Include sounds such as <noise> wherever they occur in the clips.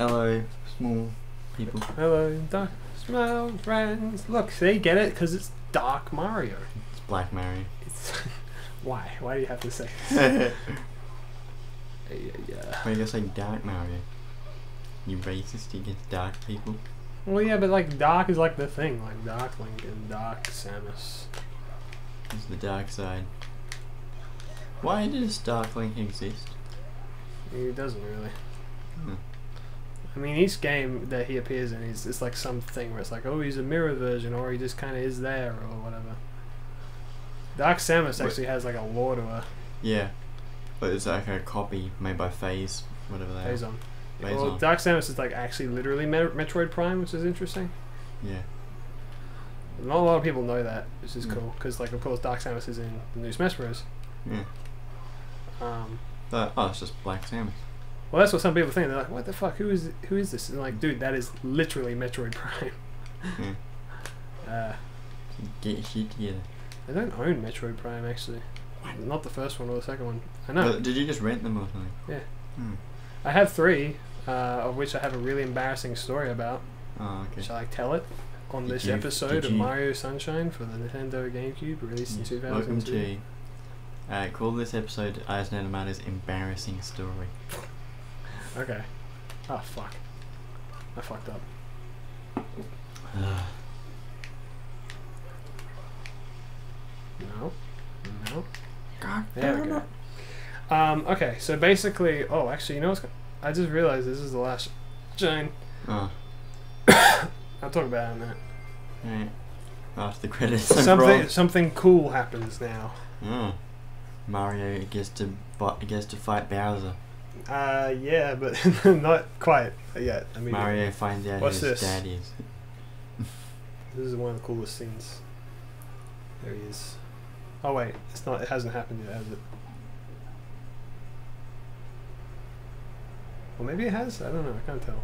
Hello, small people. Hello, dark small friends. Look, see, get it? Because it's Dark Mario. It's Black Mario. It's <laughs> why? Why do you have to say? Why <laughs> Yeah, yeah. you gotta say Dark Mario? You racist against dark people? Well, yeah, but like Dark is like the thing, like Dark Link and Dark Samus. It's the dark side. Why does Dark Link exist? He doesn't really. Hmm. I mean, each game that he appears in, he's it's like something where it's like, oh, he's a mirror version, or he just kind of is there, or whatever. Dark Samus actually has like a lore to her. Yeah. But it's like a copy made by Phase, whatever they are. Phazon. Well, Phazon. Dark Samus is like actually literally Met- Metroid Prime, which is interesting. Yeah. Not a lot of people know that, which is Mm. cool. Because like, of course, Dark Samus is in the new Smash Bros. Yeah. Um, But, oh, it's just Black Samus. Well, that's what some people think. They're like, "What the fuck? Who is who is this?" And like, dude, that is literally Metroid <laughs> Prime. Yeah. Uh, Get shit together. I don't own Metroid Prime actually. Not the first one or the second one. I know. But did you just rent them or something? Yeah. Hmm. I have three, uh, of which I have a really embarrassing story about. Oh, okay. Shall I tell it on Did this you- episode of Mario Sunshine for the Nintendo GameCube, released in 2002? Welcome to. Uh, call this episode Ihasnotomato's Embarrassing Story. Okay. Oh fuck. I fucked up. No. No. God There we go. Um, okay, so basically, oh, actually, you know what's? I just realized this is the last Jane. Oh, <coughs> I'll talk about it in a minute. right. After the credits. Something, something cool happens now. Oh. Mario gets to gets to fight Bowser. Uh, yeah, but <laughs> not quite yet. I mean, Mario finds out What's his this? <laughs> this is one of the coolest scenes. There he is. Oh wait, it's not. It hasn't happened yet, has it? Well, maybe it has. I don't know. I can't tell.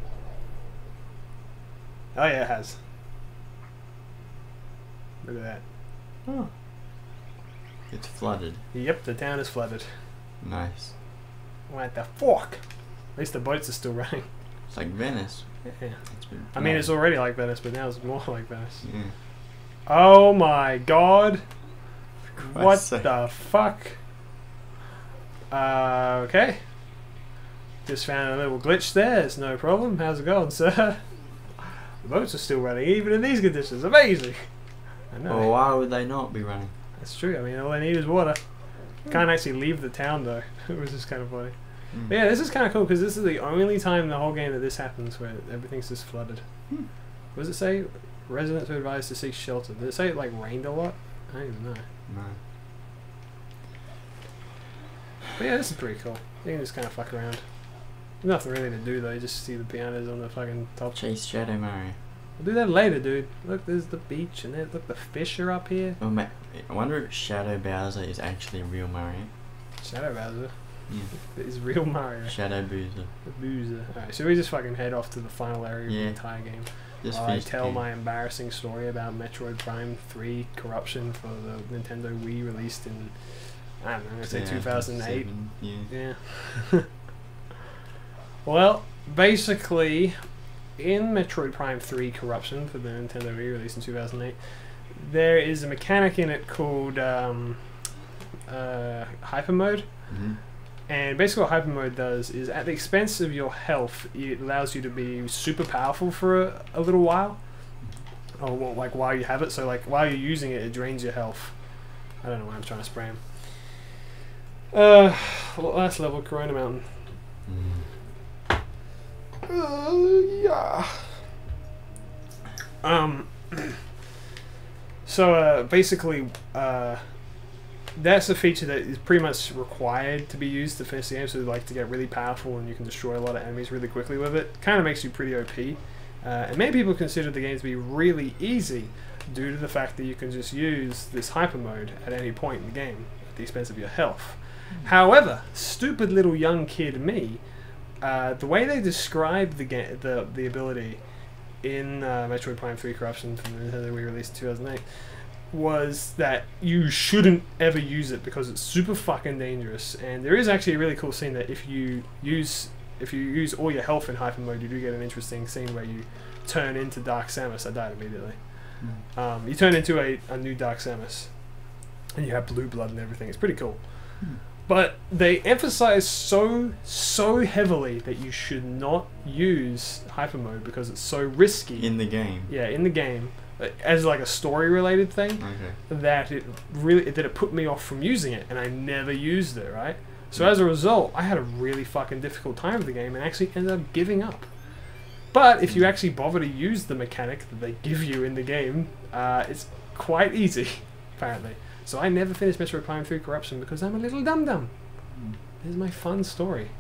Oh yeah, it has. Look at that. Oh. It's flooded. Yep, the town is flooded. Nice. What the fuck? At least the boats are still running. It's like Venice. Yeah. It's been I mean, it's already like Venice, but now it's more <laughs> like Venice. Yeah. Oh my god. What sake. the fuck? Uh, okay. Just found a little glitch there. It's no problem. How's it going, sir? The boats are still running, even in these conditions. Amazing. I know. Well, why would they not be running? That's true. I mean, all they need is water. Can't actually leave the town though, which is kind of funny. But yeah, this is kind of cool because this is the only time in the whole game that this happens where everything's just flooded. Hmm. What does it say? Residents are advised to seek shelter. Did it say it like rained a lot? I don't even know. No. But yeah, this is pretty cool. You can just kind of fuck around. Nothing really to do though. You just see the pianos on the fucking top. Chase Shadow Mario. We'll do that later, dude. Look, there's the beach, and there, look, the fish are up here. Oh, ma- I wonder if Shadow Bowser is actually real Mario. Shadow Bowser Yeah. is real Mario. Shadow Boozer. The boozer. Alright, so we just fucking head off to the final area of the entire game. Just I tell my embarrassing story about Metroid Prime 3 corruption for the Nintendo Wii released in, I don't know, I'm going to say 2008. Yeah. Yeah. <laughs> well, basically, in Metroid Prime 3 Corruption for the Nintendo Wii released in 2008, there is a mechanic in it called um, uh, Hyper Mode. hmm And basically, what hyper mode does is, at the expense of your health, it allows you to be super powerful for a, a little while, or well, like while you have it. So, like while you're using it, it drains your health. I don't know why I'm trying to spray him. Uh, <sighs> last level, Corona Mountain. Mm. Uh, yeah. Um. So uh, basically, uh, that's a feature that is pretty much required to be used to finish the game. So like to get really powerful and you can destroy a lot of enemies really quickly with it. Kind of makes you pretty OP. Uh, and many people consider the game to be really easy due to the fact that you can just use this hyper mode at any point in the game at the expense of your health. However, stupid little young kid me, uh, the way they describe the game, the the ability in uh, Metroid Prime 3 Corruption from the Nintendo Wii released in 2008 was that you shouldn't ever use it because it's super fucking dangerous. And there is actually a really cool scene that if you use if you use all your health in hyper mode, you do get an interesting scene where you turn into Dark Samus. I died immediately. Mm. Um, you turn into a, a new Dark Samus, and you have blue blood and everything. It's pretty cool. Hmm. But they emphasize so so heavily that you should not use hyper mode because it's so risky. In the game. yeah, in the game, uh, as like a story related thing, Okay. that it really that it put me off from using it, and I never used it. Right. So as a result, I had a really fucking difficult time with the game, and actually ended up giving up. But if you actually bother to use the mechanic that they give you in the game, uh, it's quite easy, <laughs> apparently. So I never finished Metroid Prime 3 Corruption because I'm a little dum dum. Mm. This is my fun story.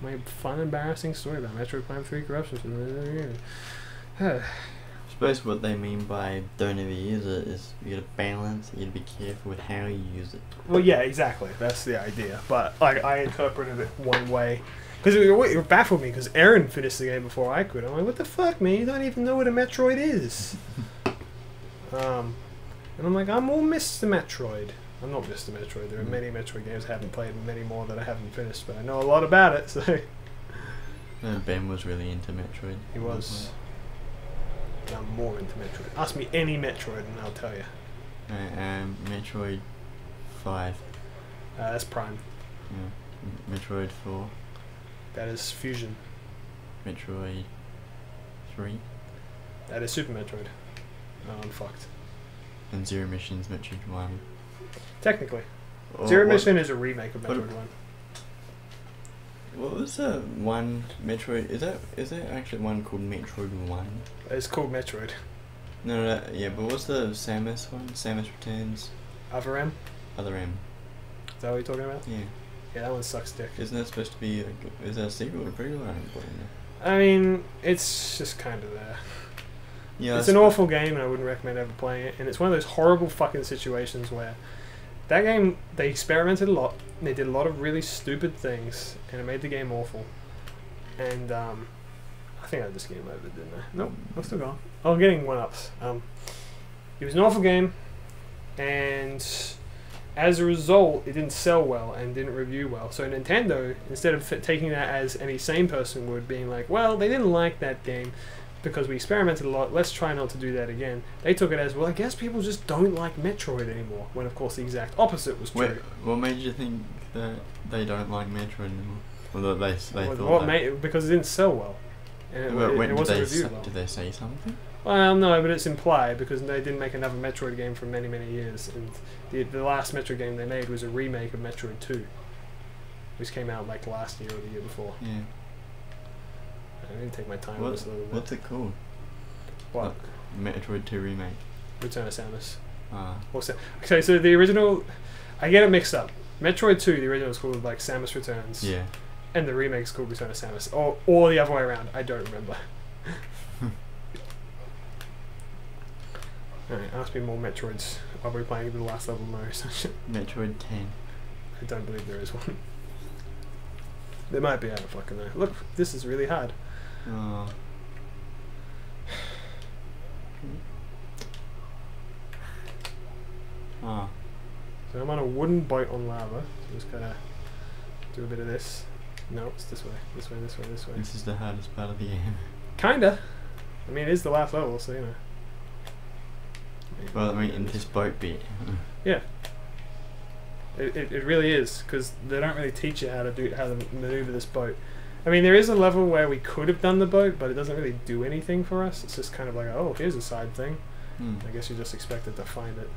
My fun, embarrassing story about Metroid Prime 3 Corruption. I <sighs> suppose what they mean by don't ever use it is you gotta balance, you gotta be careful with how you use it. well, yeah, exactly. That's the idea. But like, I interpreted it one way. Because it, it baffled me because Aaron finished the game before I could. I'm like, what the fuck, man? You don't even know what a Metroid is. <laughs> um, and I'm like, I'm all Mr. Metroid. I'm not Mr. Metroid. There are many Metroid games I haven't played and many more that I haven't finished, but I know a lot about it, so Uh, ben was really into Metroid. he was. I'm more into Metroid. Ask me any Metroid and I'll tell you. Uh, um, Metroid 5. Uh, that's Prime. Yeah. Metroid 4. That is Fusion. Metroid 3. That is Super Metroid. Oh, I'm fucked. And Zero Mission's Metroid 1. Technically. Or Zero what- Mission is a remake of what- Metroid 1. What was the one Metroid? Is that is there actually one called Metroid One? It's called Metroid. No, no, no, yeah, but what's the Samus one? Samus Returns, Other M? other M. Is that what you're talking about? Yeah, Yeah, that one sucks dick. isn't that supposed to be? A, is that a sequel or prequel? I don't you. I mean, it's just kind of there. Yeah, it's an awful game, and I wouldn't recommend ever playing it. And it's one of those horrible fucking situations where that game they experimented a lot. and They did a lot of really stupid things, and it made the game awful. And um, I think I just game over, didn't I? Nope, I'm still going. Oh, I'm getting one ups. Um, it was an awful game, and as a result, it didn't sell well and didn't review well. So Nintendo, instead of taking that as any sane person would, being like, "Well, they didn't like that game." Because we experimented a lot. Let's try not to do that again. They took it as well. I guess people just don't like Metroid anymore. When of course the exact opposite was true. Wait, what made you think that they don't like Metroid anymore? Or that they they What- thought what that? made, because it didn't sell well, and it, Well, it- when it wasn't they reviewed well. did they say something? Well, no, but it's implied because they didn't make another Metroid game for many, many years, and the the last Metroid game they made was a remake of Metroid Two, which came out like last year or the year before. Yeah. I didn't take my time on What, this a little bit. what's it called? What? Metroid Two remake. Return of Samus. Ah, that? Okay, so the original, I get it mixed up. Metroid Two, the original is called like Samus Returns. yeah. and the remake's called Return of Samus, or or the other way around. I don't remember. <laughs> Alright, ask me more Metroids while we're playing the last level Sunshine. <laughs> Metroid Ten. I don't believe there is one. There might be, I don't fucking know. Look, this is really hard. Oh. <sighs> Ah. So I'm on a wooden boat on lava. So just gotta do a bit of this. No, it's this way, this way, this way, this way. This is the hardest part of the game. Kinda. I mean, it is the last level, so you know. Well, I mean, in this boat bit. Yeah. It, it, it really is because they don't really teach you how to do how to maneuver this boat. I mean, there is a level where we could have done the boat, but it doesn't really do anything for us. It's just kind of like, oh, here's a side thing. Hmm. I guess you just expected to find it.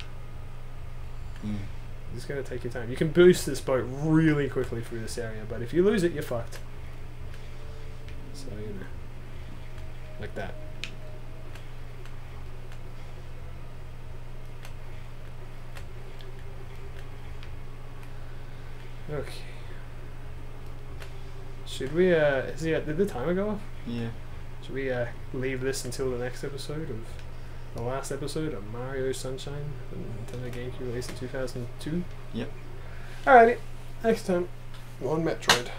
Hmm. You just gotta take your time. You can boost this boat really quickly through this area, but if you lose it, you're fucked. So you know, like that. Okay. Should we? Uh, is the did the timer go off? Yeah. Should we uh, leave this until the next episode of the last episode of Mario Sunshine, the Nintendo GameCube released in 2002? Yep. Alrighty, next time on Metroid.